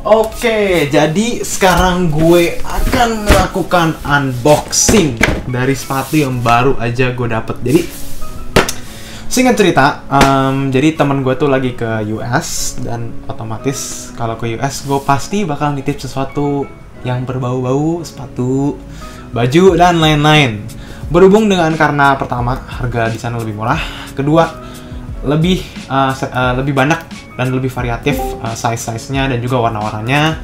Oke, jadi sekarang gue akan melakukan unboxing dari sepatu yang baru aja gue dapet. Jadi singkat cerita, em, jadi teman gue tuh lagi ke US dan otomatis kalau ke US gue pasti bakal nitip sesuatu yang berbau-bau sepatu, baju dan lain-lain. Berhubung dengan karena pertama harga di sana lebih murah, kedua lebih uh, uh, lebih banyak dan lebih variatif uh, size-size-nya dan juga warna-warnanya.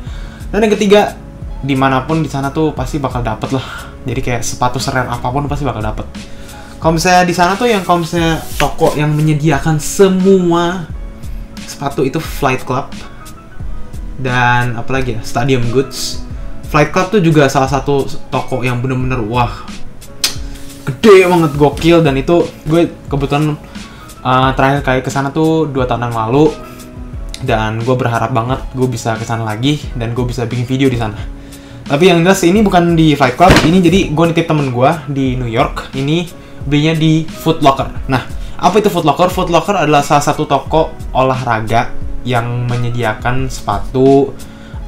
Dan yang ketiga, di mana pun di sana tuh pasti bakal dapet lah. Jadi kayak sepatu serem apa pun pasti bakal dapet. Kalau misalnya di sana tuh yang kalau misalnya toko yang menyediakan semua sepatu itu Flight Club dan apalagi ya Stadium Goods. Flight Club tuh juga salah satu toko yang bener-bener wah gede banget gokil dan itu gue kebetulan uh, terakhir kali ke sana tuh dua tahun yang lalu dan gue berharap banget gue bisa ke sana lagi dan gue bisa bikin video di sana. Tapi yang jelas ini bukan di Fight Club, ini jadi gue nitip temen gue di New York. Ini belinya di Foot Locker. Nah, apa itu Foot Locker? Foot Locker adalah salah satu toko olahraga yang menyediakan sepatu,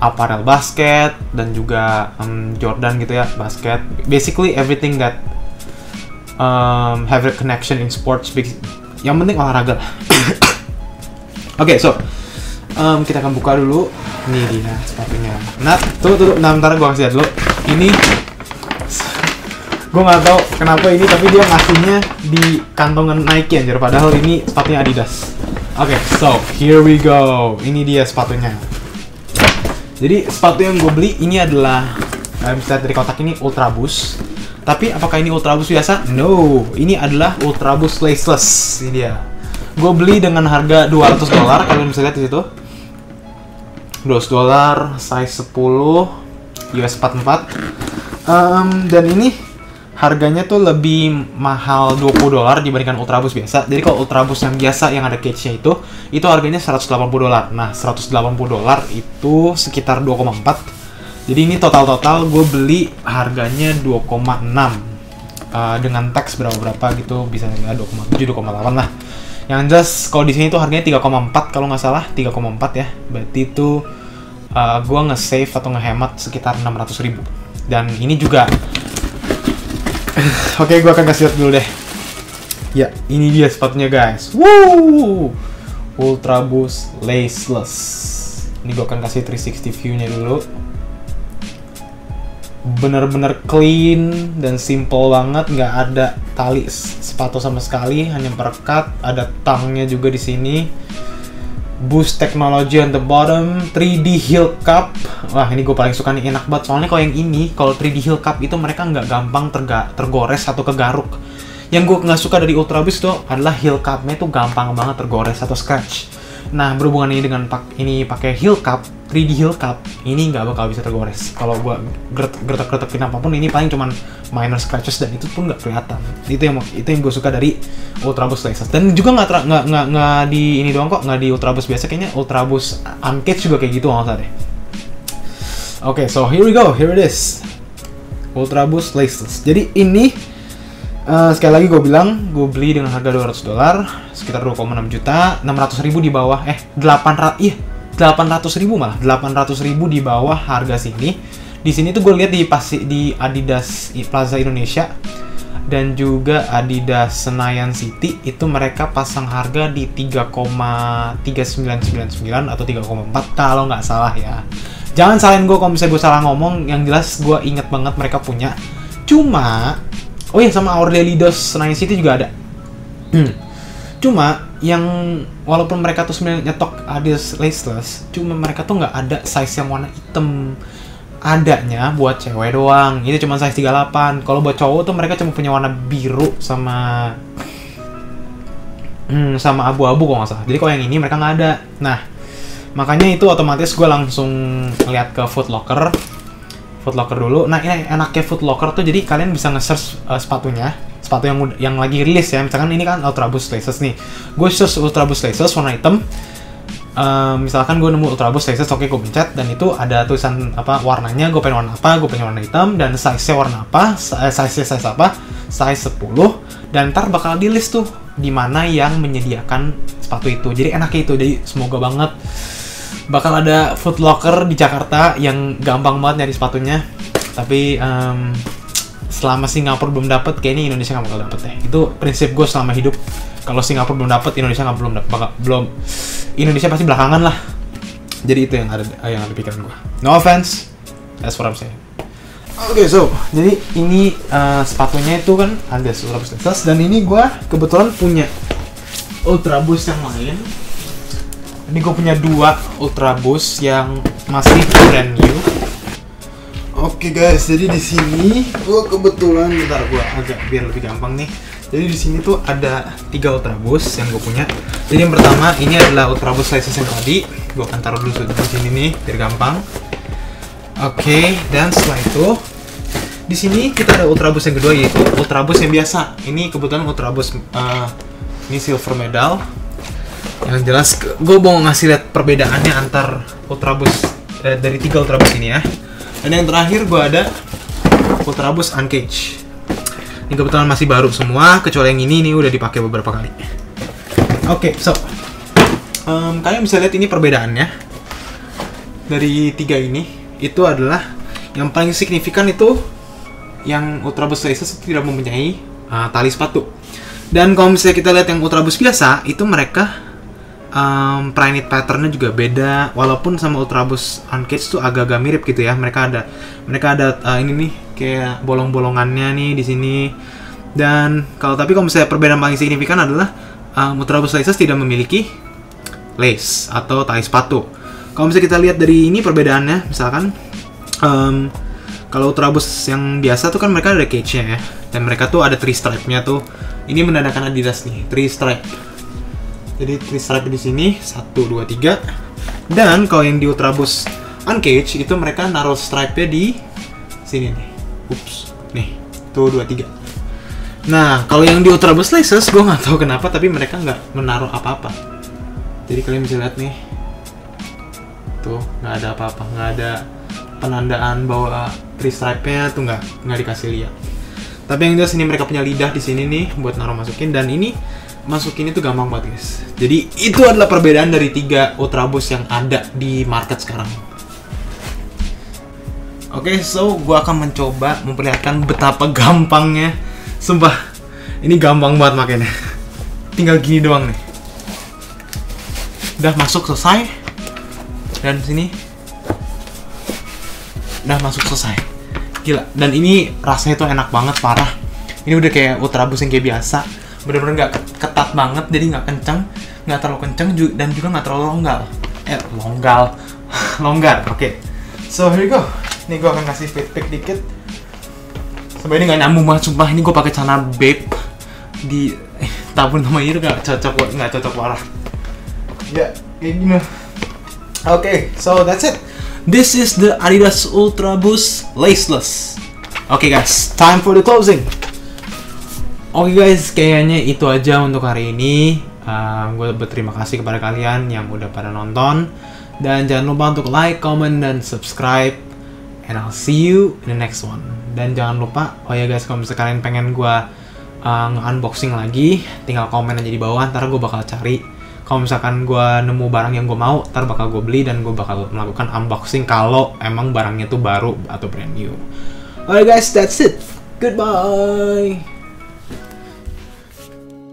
apparel basket dan juga um, Jordan gitu ya, basket. Basically everything that um, have a connection in sports. Yang penting olahraga lah. Oke, so um, kita akan buka dulu. Ini dia sepatunya. Nat, tuh tuh, nah, bentar gua kasih lihat dulu. Ini gue nggak tahu kenapa ini tapi dia ngasihnya di kantongan Nike anjir padahal ini sepatunya Adidas. Oke, so here we go. Ini dia sepatunya. Jadi sepatu yang gue beli ini adalah kalian bisa lihat dari kotak ini Ultra Boost. Tapi apakah ini Ultra Boost biasa? No, ini adalah Ultra Boost Laceless. Ini dia. Gue beli dengan harga 200 dolar. Kalian bisa lihat di situ. 200 dolar, size 10, US 44. Em, dan ini harganya tuh lebih mahal 20 dolar dibandingkan Ultra Boost biasa. Jadi kalau Ultra Boost yang biasa yang ada cage-nya itu, itu harganya 180 dolar. Nah, 180 dolar itu sekitar 2,4. Jadi ini total-total gue beli harganya 2,6 Uh, dengan teks berapa-berapa gitu bisa ya 2,7 2,8 lah. Yang jelas kalau di sini tuh harganya 3,4 kalau nggak salah 3,4 ya. Berarti itu uh, gue nge-save atau ngehemat sekitar 600 ribu. Dan ini juga Oke, gue akan kasih lihat dulu deh. Ya, ini dia sepatunya guys. Woo! Ultra Boost Laceless. Ini gue akan kasih 360 view-nya dulu. Bener-bener clean dan simple banget, nggak ada tali sepatu sama sekali, hanya perekat. Ada tangnya juga di sini. Boost technology on the bottom, 3D heel cup. Wah ini gue paling suka nih enak banget. Soalnya kalau yang ini, kalau 3D heel cup itu mereka nggak gampang terga tergores atau kegaruk. Yang gue nggak suka dari Ultra Boost itu adalah heel cupnya itu gampang banget tergores atau scratch. Nah berhubungan ini dengan pak ini pakai heel cup, 3D heel cup, ini nggak bakal bisa tergores. Kalau gue gertak-gertakin apa pun ini paling cuman minor scratches dan itu pun nggak kelihatan. Itu yang itu yang gue suka dari Ultra Boost Laces. Dan juga nggak nggak nggak di ini doang kok, nggak di Ultra Boost biasa kayaknya Ultra Boost Uncaged juga kayak gitu nggak deh. Oke, so here we go, here it is. Ultra Boost Laces. Jadi ini eh, sekali lagi gue bilang, gue beli dengan harga 200 dolar, sekitar 2,6 juta, 600 ribu di bawah, eh 800, iya 800 ribu malah, 800 ribu di bawah harga sini. Di sini tuh gue lihat di pasti di Adidas Plaza Indonesia dan juga Adidas Senayan City itu mereka pasang harga di 3,3999 atau 3,4 kalau nggak salah ya. Jangan salahin gue kalau misalnya gue salah ngomong, yang jelas gue inget banget mereka punya. Cuma, oh iya sama Dose Senayan City juga ada. Hmm. Cuma yang walaupun mereka tuh sebenarnya nyetok Adidas Laceless, cuma mereka tuh nggak ada size yang warna hitam. Adanya buat cewek doang. Itu cuma size 38. Kalau buat cowok tuh mereka cuma punya warna biru sama hmm, sama abu-abu kalau nggak salah. Jadi kalau yang ini mereka nggak ada. Nah, makanya itu otomatis gue langsung lihat ke Foot Locker. Foot Locker dulu. Nah, ini enaknya Foot Locker tuh jadi kalian bisa nge-search uh, sepatunya. Sepatu yang yang lagi rilis ya. Misalkan ini kan Ultra Boost Laces nih. Gue search Ultra Boost Laces warna hitam. Eh, misalkan gue nemu Ultra Boost Laces, oke gue pencet dan itu ada tulisan apa warnanya, gue pengen warna apa, gue pengen warna hitam dan size-nya warna apa, eh, size size apa, size 10 dan ntar bakal di list tuh di mana yang menyediakan sepatu itu. Jadi enaknya itu, jadi semoga banget bakal ada Foot Locker di Jakarta yang gampang banget nyari sepatunya. Tapi em, selama Singapura belum dapet, kayaknya Indonesia nggak bakal dapet deh. Itu prinsip gue selama hidup. Kalau Singapura belum dapet, Indonesia nggak belum bakal- belum. Indonesia pasti belakangan lah. Jadi itu yang ada yang ada pikiran gue. No offense, that's what I'm saying. Oke, so jadi ini eh, sepatunya itu kan ada Ultra Boost Lexus dan ini gua kebetulan punya Ultra Boost yang lain. Ini gue punya dua Ultra Boost yang masih brand new. Oke guys, jadi di sini gua kebetulan bentar gua agak biar lebih gampang nih. Jadi di sini tuh ada tiga Ultra Boost yang gue punya. Jadi yang pertama ini adalah Ultra Boost Lexus yang tadi. Gue akan taruh dulu di sini nih biar gampang. Oke, dan setelah itu di sini kita ada Ultra Boost yang kedua yaitu Ultra Boost yang biasa. Ini kebetulan Ultra Boost eh, ini silver medal. Yang jelas gue mau ngasih lihat perbedaannya antar Ultra Boost eh, dari tiga Ultra Boost ini ya. Dan yang terakhir gue ada Ultra Boost Uncage. Ini kebetulan masih baru semua, kecuali yang ini nih udah dipakai beberapa kali. Oke, so em, kalian bisa lihat ini perbedaannya dari tiga ini itu adalah yang paling signifikan itu yang Ultra Boost Laces tidak mempunyai uh, tali sepatu. Dan kalau misalnya kita lihat yang Ultra Boost biasa, itu mereka um, Primate patternnya juga beda. Walaupun sama Ultra Boost Uncaged tuh agak-agak mirip gitu ya. Mereka ada mereka ada uh, ini nih kayak bolong-bolongannya nih di sini. Dan kalau tapi kalau misalnya perbedaan paling signifikan adalah um, Ultra Boost Laces tidak memiliki lace atau tali sepatu. Kalau misalnya kita lihat dari ini perbedaannya, misalkan em, kalau Ultra Boost yang biasa tuh kan mereka ada cage-nya ya, dan mereka tuh ada three stripe-nya tuh. Ini menandakan Adidas nih, three stripe. Jadi stripe di sini satu dua tiga. Dan kalau yang di Ultra Boost Uncage itu mereka naruh stripe-nya di sini nih. Ups, nih tuh dua tiga. Nah, kalau yang di Ultra Boost Laces, gue nggak tahu kenapa, tapi mereka nggak menaruh apa-apa. Jadi kalian bisa lihat nih, tuh nggak ada apa-apa, nggak ada penandaan bahwa three stripe-nya tuh nggak nggak dikasih lihat. Tapi yang jelas ini mereka punya lidah di sini nih buat naruh masukin dan ini masukin itu gampang banget guys. Jadi itu adalah perbedaan dari tiga Ultra Boost yang ada di market sekarang. Oke, so gue akan mencoba memperlihatkan betapa gampangnya. Sumpah, ini gampang banget makanya. Tinggal gini doang nih. Udah masuk selesai. Dan sini. Udah masuk selesai. Gila. Dan ini rasanya tuh enak banget, parah. Ini udah kayak Ultra Boost yang kayak biasa. Bener-bener nggak ket- ketat banget, jadi nggak kenceng, nggak terlalu kenceng dan juga nggak terlalu longgar. Eh, longgar, longgar. Oke. So here you go. Nih gue akan kasih feedback dikit. Sebenarnya ini nggak nyambung banget, sumpah. Ini gue pakai celana babe di eh, tabun sama itu nggak cocok, nggak cocok parah. Ya, kayak gini. Oke, so that's it. This is the Adidas Ultra Boost Laceless. Oke guys, time for the closing. Oke guys, kayaknya itu aja untuk hari ini. gue berterima kasih kepada kalian yang udah pada nonton. Dan jangan lupa untuk like, comment, dan subscribe. And I'll see you in the next one. Dan jangan lupa, oh ya guys, kalau misalnya kalian pengen gue uh, nge-unboxing lagi, tinggal komen aja di bawah, ntar gue bakal cari. Kalau misalkan gue nemu barang yang gue mau, ntar bakal gue beli dan gue bakal melakukan unboxing kalau emang barangnya tuh baru atau brand new. Alright guys, that's it. Goodbye.